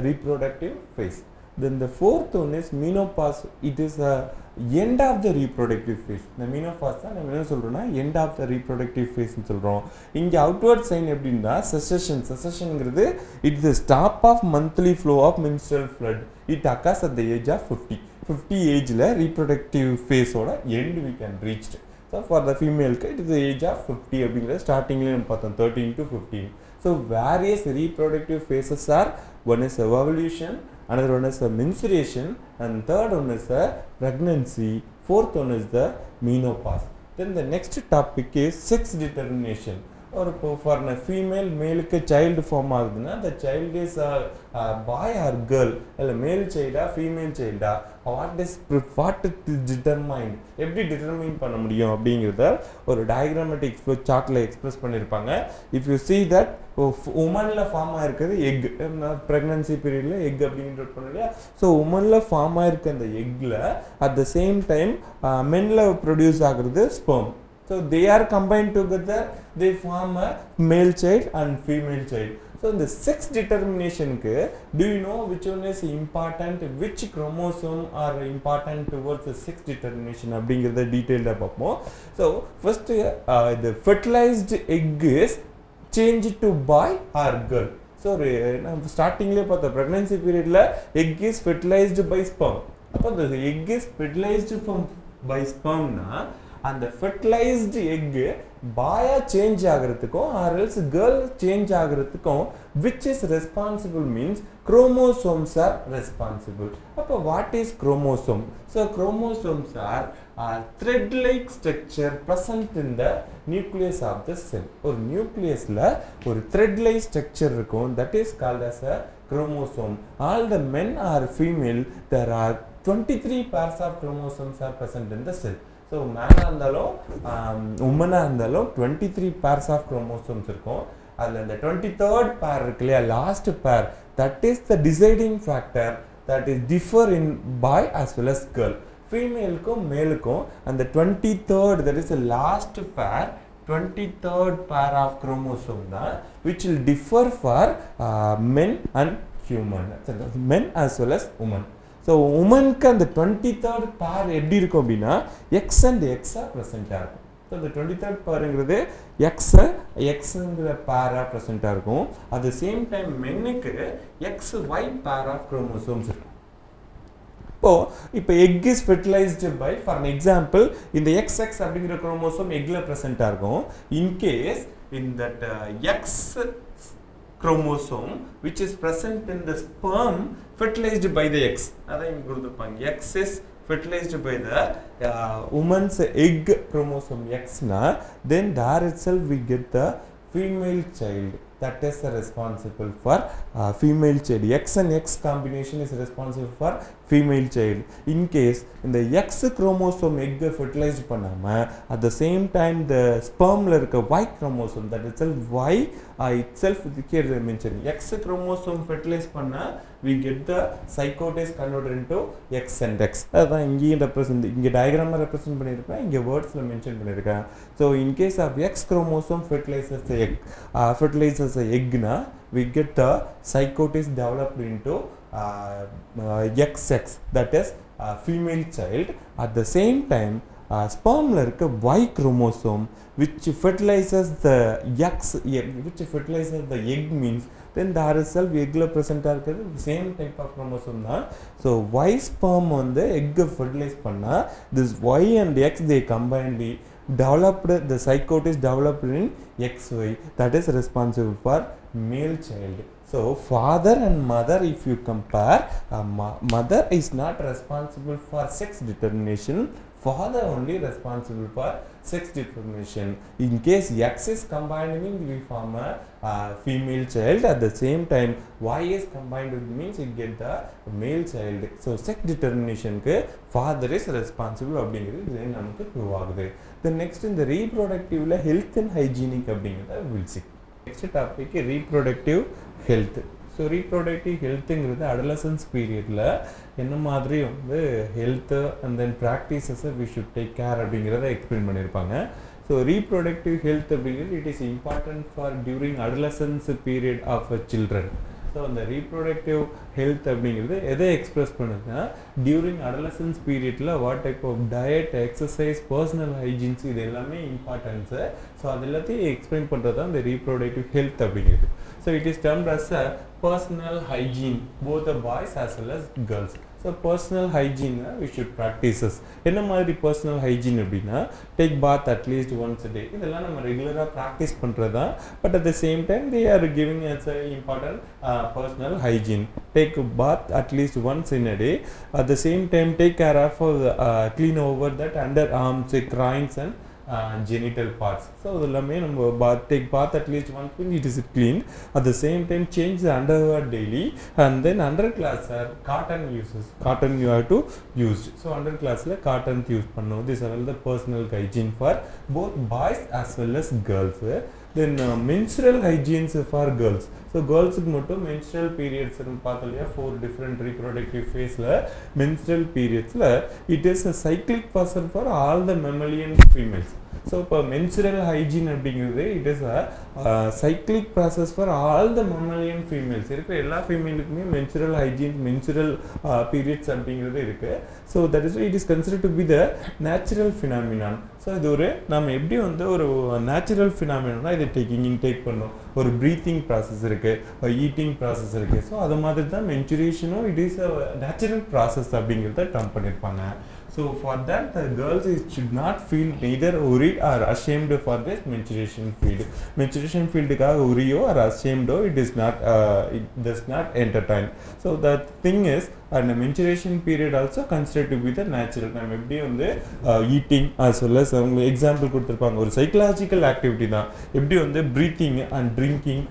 reproductive phase then the fourth one is menopause it is a end of the reproductive phase இந்த menopause தான் நம்ம என்ன சொல்கிறோன்னா எண்ட் ஆஃப் த ரீப்ரொடக்டிவ் ஃபேஸ்னு சொல்கிறோம் இங்கே அவுட்வர்ட் சைன் எப்படின்னா cessation செசஷனுங்கிறது it's the stop of monthly flow of menstrual flood it occurs at the age of fifty fifty ஏஜில் reproductive ஃபேஸோட end we can reached so for the ஃபீமேலுக்கு it is age of fifty அப்படிங்கிறது ஸ்டார்டிங்லேயே நம்ம பார்த்தோம் thirteen to fifteen so various reproductive phases are one is evolution another one is a menstruation and third one is a pregnancy fourth one is the menopause then the next topic is sex determination. ஒரு இப்போ for ந female மேலுக்கு child form ஆகுதுன்னா அந்த child is boy or girl இல்லை male சைல்டா female சைல்டா what is what is determine எப்படி determine பண்ண முடியும் அப்படிங்கிறத ஒரு டயக்ராமேட்டிக் சார்ட்டில் எக்ஸ்பிரஸ் பண்ணியிருப்பாங்க. இஃப் யூ சி தட் உமனில் ஃபார்ம் ஆகிருக்கிறது எக் ப்ரெக்னன்சி பீரியடில் எக் அப்படின்ற பண்ண இல்லையா? ஸோ உமனில் ஃபார்ம் ஆகிருக்க அந்த எக்கில் அட் த சேம் டைம் மென்னில் ப்ரொடியூஸ் ஆகுறது sperm so they are combine together they form a male child and female child so இந்த sex டிட்டர்மினேஷனுக்கு do you know which one is important which chromosome are important towards sex determination அப்படிங்கிறத டீட்டெயிலாக பார்ப்போம் so first இது fertilised egg is change to boy or girl so ஒரு நான் ஸ்டார்டிங்லேயே பார்த்தோம் pregnancy பீரியடில் egg is fertilised by sperm அப்போ அந்த egg is fertilised from by ஸ்பம்னா அந்த ஃபெர்டிலைஸ்டு எக்கு பாயா சேஞ்ச் ஆகிறதுக்கும் ஆர்எல்ஸ் கேர்ள் சேஞ்ச் ஆகிறதுக்கும் which is responsible means chromosomes are responsible அப்போ what is chromosome so chromosomes are thread like structure present in the nucleus of the cell ஒரு நியூக்ளியஸில் ஒரு thread like structure இருக்கும் that is called as a chromosome all the men or female there are twenty three pairs of chromosomes are present in the cell so மேனாக இருந்தாலும் உமனாக இருந்தாலும் twenty three pairs of chromosomes இருக்கும். அதில் இந்த twenty third பேர் இருக்கு இல்லையா? Last pair that is the deciding factor that is differ in boy as well as girl ஃபீமேலுக்கும் மேலுக்கும் அந்த twenty third that is last pair twenty third pair of chromosome தான் which will differ for men and human men as well as woman so உமனுக்கு அந்த twenty third பேர் எப்படி இருக்கும் அப்படின்னா X and எக்ஸாக ப்ரெசென்ட்டாக இருக்கும். ஸோ இந்த டுவெண்ட்டி தேர்ட் பேருங்கிறது எக்ஸு எக்ஸுங்கிற பேராக ப்ரெசென்ட்டாக இருக்கும். At the same time மென்னுக்கு X Y pair of chromosomes இருக்கும். இப்போ இப்போ egg is fertilised by for an example இந்த எக்ஸ் எக்ஸ் அப்படிங்கிற குரோமோசோம் எக்கில் ப்ரெசென்ட்டாக இருக்கும். In case in X chromosome which is present in the sperm fertilized by the X. அதான் இங்க கொடுத்துருப்பாங்க X is fertilized by the uh, woman's egg chromosome X na then there itself we get the female child that is responsible for uh, female child x and x combination is responsible for female child in case in the x chromosome egg fertilized பண்ணாம at the same time the spermல இருக்க y chromosome that itself y uh, itself here mentioned x chromosome fertilize பண்ணா we get the zygotes converter into X and X அதுதான் இங்கேயும் represent இங்கே டயக்ராம represent பண்ணியிருப்பேன் இங்கே வேர்ட்ஸில் மென்ஷன் பண்ணியிருக்கேன் so in case of X chromosome fertilisers egg fertilisers எக்னா we get the psychotic developed into uh, X XX that is uh, female child at the same time இருக்க Y chromosome which fertilisers the X which fertilisers the egg means means then there itself எக்ல ப்ரெசென்ட்டாக இருக்கிறது same type of chromosome தான் so Y sperm வந்து எக்கை fertilise பண்ணால் this Y and X they combinely developed the zygote is developed in xy that is responsible for male child so father and mother if you compare uh, mo- mother is not responsible for sex determination father only responsible for sex determination in case x is combined means we form a uh, female child at the same time y is combined with means you get the male child. So sex determination க்கு father is responsible அப்படிங்கிறது இது நமக்கு prove ஆகுது. Then next இந்த ரீப்ரொடக்டிவ்ல health and hygienic அப்படிங்கிறத will see next topic reproductive health so reproductive ஹெல்த்துங்கிறது adolescence பீரியடில் என்ன மாதிரி வந்து ஹெல்த்து அண்ட் தென் ப்ராக்டிசஸை வி ஷுட் டேக் கேர் அப்படிங்கிறத எக்ஸ்பிளைன் பண்ணியிருப்பாங்க. ஸோ ரீப்ரொடக்டிவ் ஹெல்த் அப்படிங்கிறது it is important for during adolescence period of a children so அந்த reproductive health அப்படிங்கிறது எதை எக்ஸ்பிரஸ் பண்ணுதுன்னா டியூரிங் அடலசன்ஸ் பீரியடில் what type of diet exercise personal hygienes இது எல்லாமே இம்பார்ட்டன்ஸு ஸோ அது எல்லாத்தையும் எக்ஸ்பிளைன் பண்ணுறது தான் இந்த ரீப்ரொடக்டிவ் ஹெல்த் அப்படிங்கிறது. So it is termed as a personal hygiene both the boys as well as girls so personal hygiene we should practices என்ன மாதிரி பர்சனல் ஹைஜீன் அப்படின்னா take bath at least once day இதெல்லாம் நம்ம ரெகுலராக practise பண்ணுறது தான் but at the same time they are giving as important personal hygiene take bath at least once in a day at the same time take care of clean over that under arms groins and genital parts so அது எல்லாமே நம்ம bath take bath at least one bin it is clean at the same time change the underwear daily and then under clothes are cotton uses cotton you have to used so under கிளாஸில் cotton use பண்ணும் this are all the personal hygiene for both boys as well as girls then menstrual hygienes for girls so கேர்ள்ஸுக்கு மட்டும் menstrual பீரியட்ஸ்னு பார்த்தோம் இல்லையா? Four different reproductive ஃபேஸில் menstrual பீரியட்ஸில் it is a cyclic person for all the mammalian females so இப்போ menstrual hygiene அப்படிங்கிறது it is a cyclic process for all the mammalian females இருக்கிற எல்லா ஃபீமேலுக்குமே மென்சுரல் ஹைஜீன் மென்சுரல் பீரியட்ஸ் அப்படிங்கிறது இருக்குது so that is it is consider to be the natural phenomenon so இது ஒரு நம்ம எப்படி வந்து ஒரு uh, நேச்சுரல் ஃபினாமினா இதை டேக்கிங் இன்டேக் பண்ணோம். ஒரு ப்ரீத்திங் ப்ராசஸ் இருக்குது ஈட்டிங் ப்ராசஸ் இருக்குது ஸோ அது மாதிரி தான் மென்சுரேஷனும் it is a natural process அப்படிங்கிறத டம் பண்ணியிருப்பாங்க So for that, the girls should not feel neither worried or ashamed for this menstruation field. Menstruation field காக worryோ or ashamed it is not uh, it does not entertain. So the thing is and the menstruation period also considered to be the natural. எப்படி வந்து uh, eating as well uh, as அவங்க example கொடுத்துருப்பாங்க. ஒரு psychological activity தான். எப்படி வந்து breathing and drinking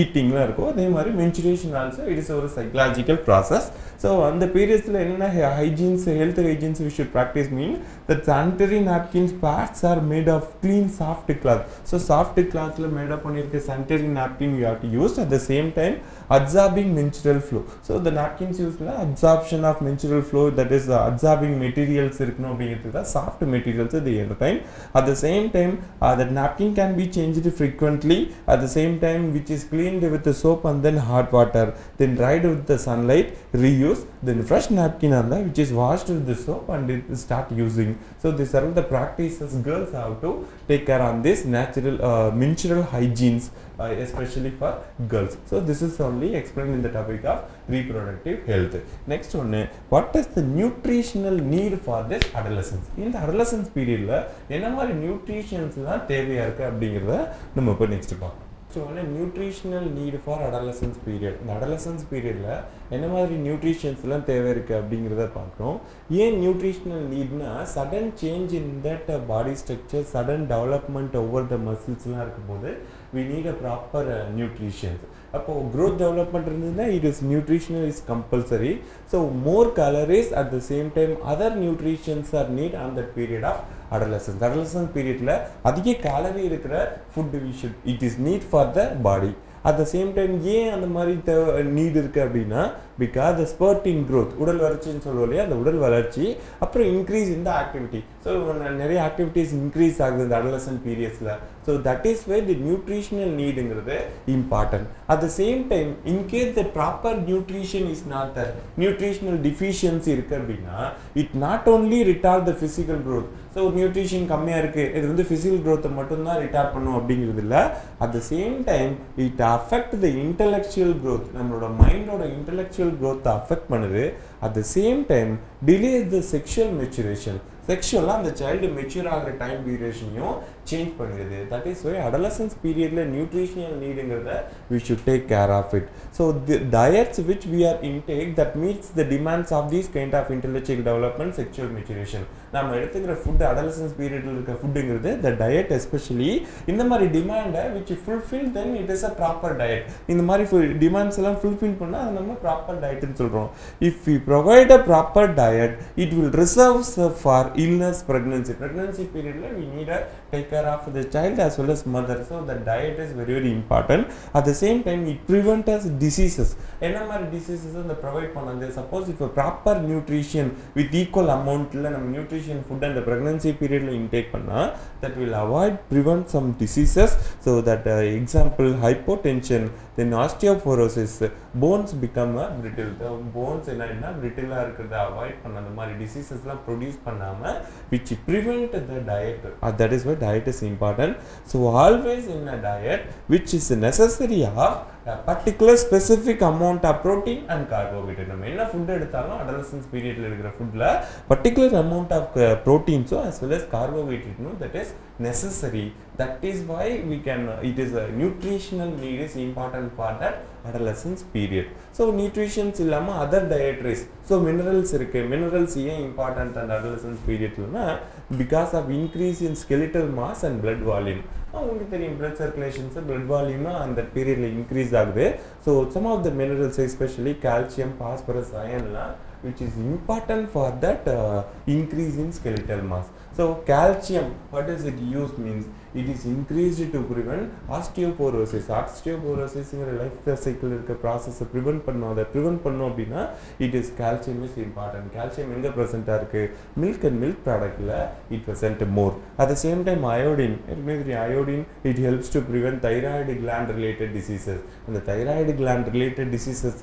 ஈட்டிங்லாம் இருக்கும் அதே மாதிரி மென்சுரேஷன் ஆல்சோ இட் இஸ் ஒரு சைக்கலாஜிக்கல் ப்ராசஸ் ஸோ அந்த பீரியட்ஸில் என்னென்ன hygienes health hygienes we should practise mean that sanitary napkins pads are made of clean soft cloth so soft கிளாத்தில் மேடப் பண்ணியிருக்க sanitary napkin you have to use at the same time absorbing menstrual flow so இந்த napkins யூஸில் absorption of menstrual flow that is absorbing materials இருக்கணும் அப்படிங்கிறது தான் soft materials இது எந்த time at the same time that napkin can be changed frequently at the same time which is cleaned with the soap and then hot water then dried with the sunlight reuse then fresh napkin on that which is washed with the soap and it start using So these are all the practices girls have to take care on this natural uh, menstrual hygienes uh, especially for girls so this is only explained in the topic of reproductive health next one what is the nutritional need for this adolescence இந்த adolescence periodல என்ன மாதிரி nutritions தான் தேவையா இருக்கு அப்படிங்கிறத நம்ம இப்போ நெக்ஸ்ட் பார்ப்போம் ஸோ வந்து nutritional need for adolescence period இந்த அடலசன்ஸ் பீரியடில் என்ன மாதிரி நியூட்ரிஷன்ஸ்லாம் தேவை இருக்குது அப்படிங்கிறத பார்க்குறோம். ஏன் nutritional நீட்னா sudden change in that body structure sudden development over the மசில்ஸ்லாம் இருக்கும்போது we need a proper nutritions அப்போது க்ரோத் டெவலப்மெண்ட் இருந்ததுன்னா it is nutritional is compulsory so more calories at the same time other nutritions are need on that period of adolescence adolescence பீரியடில் அதிக calorie இருக்கிற food we should it is need for the body at the same time ஏன் அந்த மாதிரி NEET இருக்குது அப்படின்னா because the spurt growth உடல் வளர்ச்சின்னு சொல்லுவோம் இல்லையா? அந்த உடல் வளர்ச்சி அப்புறம் இன்க்ரீஸ் இந்த ஆக்டிவிட்டி ஸோ நிறைய ஆக்டிவிட்டீஸ் இன்க்ரீஸ் ஆகுது இந்த adolescent பீரியட்ஸில் so that is way the nutritional நீடுங்கிறது important at the same time in case the proper nutrition is not the nutritional deficiency இருக்குது அப்படின்னா it not only retard the physical growth so nutrition கம்மியாக இருக்குது இது வந்து physical க்ரோத்தை மட்டும்தான் retard பண்ணும் அப்படிங்கிறது இல்லை. At the same time it affect the intellectual growth நம்மளோட மைண்டோட இன்டலெக்சுவல் க்ரோத்தை அஃபெக்ட் பண்ணுது. At the same time delay the sexual maturation செக்ஷுவலாக அந்த சைல்டு மெச்சூர் ஆகிற டைம் டியூரேஷனையும் சேஞ்ச் பண்ணிடுது தட் இஸ் வை அடலசன்ஸ் பீரியடில் nutritional நீடுங்கிறத we should take care of it so the diets which we are intake that meets the demands of these kind of intellectual development sexual maturation நம்ம எடுத்துக்கிற food adolescence பீரியடில் இருக்க ஃபுட்டுங்கிறது த diet especially இந்த மாதிரி டிமாண்டை which fulfil then it is a proper diet இந்த மாதிரி demands எல்லாம் fulfil பண்ணால் அது நம்ம ப்ராப்பர் டயட்னு சொல்கிறோம் if you provide a proper diet it will reserves for illness pregnancy pregnancy பீரியடில் we need a take care of the child as well as mother. So the diet is very very important. At the same time it prevent us diseases. என்ன மாதிரி diseases அந்த provide பண்ணது suppose இப்போ proper nutrition with equal அமௌண்ட்டில் நம்ம nutrition food அந்த pregnancy பீரியடில் intake பண்ணால் that will avoid prevent some diseases so that example hypotension then osteoporosis bones become a brittle bones என்னன்னா பிரிட்டிலாக இருக்கிறத அவாய்ட் பண்ண அந்த மாதிரி டிசீசஸ்லாம் ப்ரொடியூஸ் பண்ணாமல் which prevent the diet that is why diet is important so always in a diet which is necessary of particular specific amount of protein and carbohydrate நம்ம என்ன ஃபுட் எடுத்தாலும் அடலசன்ஸ் பீரியடில் இருக்கிற ஃபுட்டில் பர்டிகுலர் அமௌண்ட் ஆஃப் ப்ரோட்டீன்ஸும் as well as கார்போஹைட்ரேட்னும் that is necessary that is why we can it is nutritional need is important for that adolescence period so nutritions இல்லாமல் other dietaries so minerals இருக்குது minerals ஏன் important அந்த அடலசன்ஸ் பீரியட்லனா because of increase in skeletal mass and blood volume உங்களுக்கு தெரியும் blood சர்க்குலேஷன்ஸு blood வால்யூமும் அந்த பீரியடில் increase ஆகுது so some of the minerals especially calcium phosphorus அயன்லாம் which is important for that uh, increase in skeletal mass. So calcium, what does it use means? It is increased to prevent osteoporosis ஆஸ்டியோபோரோசிஸ்ங்கிற life cycle இருக்க ப்ராசஸை prevent பண்ணோம் அதை prevent பண்ணோம் அப்படின்னா it is calcium is important calcium எங்கே ப்ரெசென்ட்டாக இருக்குது milk and milk ப்ராடக்டில் it present more at the same time iodine ஏற்கனவே iodine it helps to prevent thyroid gland related diseases அந்த thyroid gland related diseases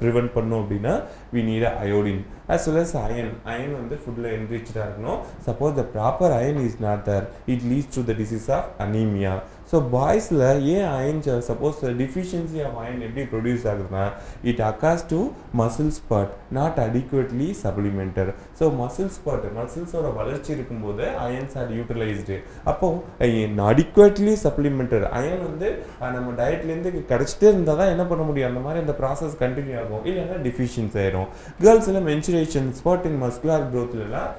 prevent பண்ணோம் அப்படின்னா we need iodine as well as iron iron வந்து ஃபுட்டில் என்ரிச்சாக இருக்கணும் suppose the proper iron is not there it leads to the disease of anaemia so பாய்ஸில் ஏன் iron suppose deficiency of iron எப்படி produce ஆகுதுன்னா it occurs to muscle spot not adequately supplemented so muscle spot மசில்ஸோட வளர்ச்சி இருக்கும்போது ions are utilised அப்போ அடிக்குவேட்லி supplemented iron வந்து நம்ம டயட்லேருந்து கிடச்சிட்டே இருந்தால் தான் என்ன பண்ண முடியும்? அந்த மாதிரி அந்த ப்ராசஸ் கண்டினியூ ஆகும். இல்லைன்னா டிஃபிஷியன்ஸ் ஆயிரும். கேர்ள்ஸில் menstruation spot in muscular க்ரோத்லாம்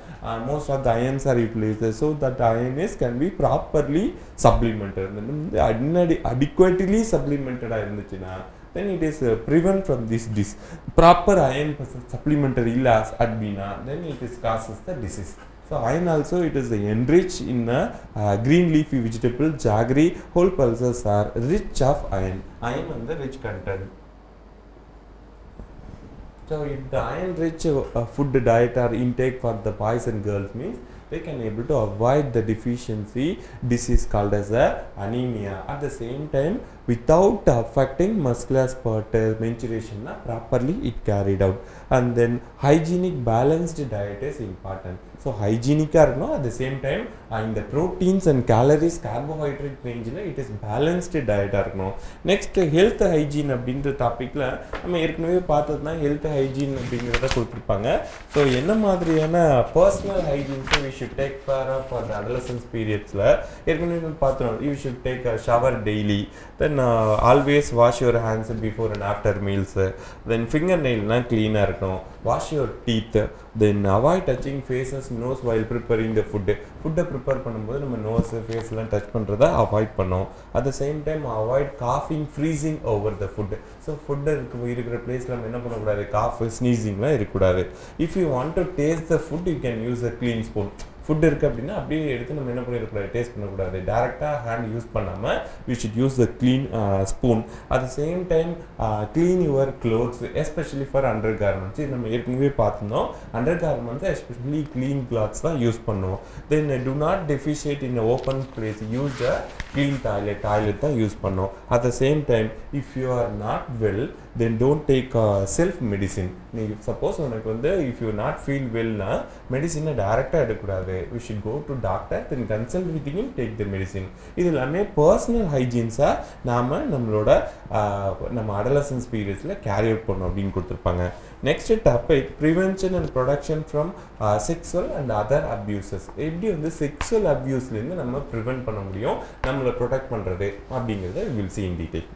most of the irons are utilised so that iron is can be properly supplemented வந்து அடி அடிக்குவேட்லி சப்ளிமெண்டடாக இருந்துச்சுன்னா then it is uh, prevent from this dis proper iron supplementary loss adbina then it is causes the disease so iron also it is enriched in a uh, green leafy vegetable jaggery whole pulses are rich of iron iron and the rich content so if the iron rich uh, food diet or intake for the boys and girls means they can able to avoid the deficiency disease called as a anemia. At the same time without affecting muscular spurt uh, menstruation na, properly it carried out. And then hygienic balanced diet is important so ஹைஜீனிக்காக இருக்கணும். At the same time இந்த proteins and calories carbohydrate ரேஞ்சில் it is balanced டயட்டாக இருக்கணும். Next health hygiene அப்படின்ற டாப்பிக்கில் நம்ம ஏற்கனவே பார்த்ததுனா health hygiene அப்படிங்கிறத கொடுத்துருப்பாங்க ஸோ என்ன மாதிரியான பர்சனல் ஹைஜீன்ஸை we should take fair of for the adolescence பீரியட்ஸில் ஏற்கனவே நம்ம பார்த்தோம் you should take a shower daily then always wash your hands before and after meals then finger நெயில்லாம் க்ளீனாக இருக்கணும். Wash your teeth then avoid touching faces nose while preparing the food ஃபுட்டை prepare பண்ணும்போது நம்ம நோஸ் ஃபேஸ்லாம் touch பண்ணுறத avoid பண்ணோம். At the same time avoid காஃபிங் freezing over the food so food இருக்கு இருக்கிற பிளேஸில் நம்ம என்ன பண்ணக்கூடாது? காஃப் ஸ்னீசிங்லாம் இருக்கக்கூடாது. If you want to taste the food you can use a clean spoon food இருக்குது அப்படின்னா அப்படியே எடுத்து நம்ம என்ன பண்ணிடக்கூடாது? டேஸ்ட் பண்ணக்கூடாது. டேரெக்டாக ஹேண்ட் யூஸ் பண்ணாமல் you should use the clean spoon at the same time clean your clothes especially for under garments இது நம்ம ஏற்கனவே பார்த்துருந்தோம். Under garments especially clean clothes தான் யூஸ் பண்ணுவோம். Then do not defecate in open place use the clean toilet toilet தான் use பண்ணோம் at the same time if you are not well then don't take self medicine நீ suppose உனக்கு வந்து if you not feel வெல்னா மெடிசினை டேரெக்டாக எடுக்கக்கூடாது. We should go to doctor then consult with you take the medicine இது எல்லாமே personal ஹைஜீன்ஸாக நாம் நம்மளோட நம்ம அடலசன்ஸ் பீரியட்ஸில் கேரி அவுட் பண்ணோம் அப்படின்னு கொடுத்துருப்பாங்க. Next topic prevention and protection from sexual and other abuses எப்படி வந்து செக்ஸுவல் அப்யூஸ்லேருந்து நம்ம ப்ரிவென்ட் பண்ண முடியும் நம்மளை ப்ரொடெக்ட் பண்ணுறது அப்படிங்கிறத வில் சி இன் டீட்டெயில்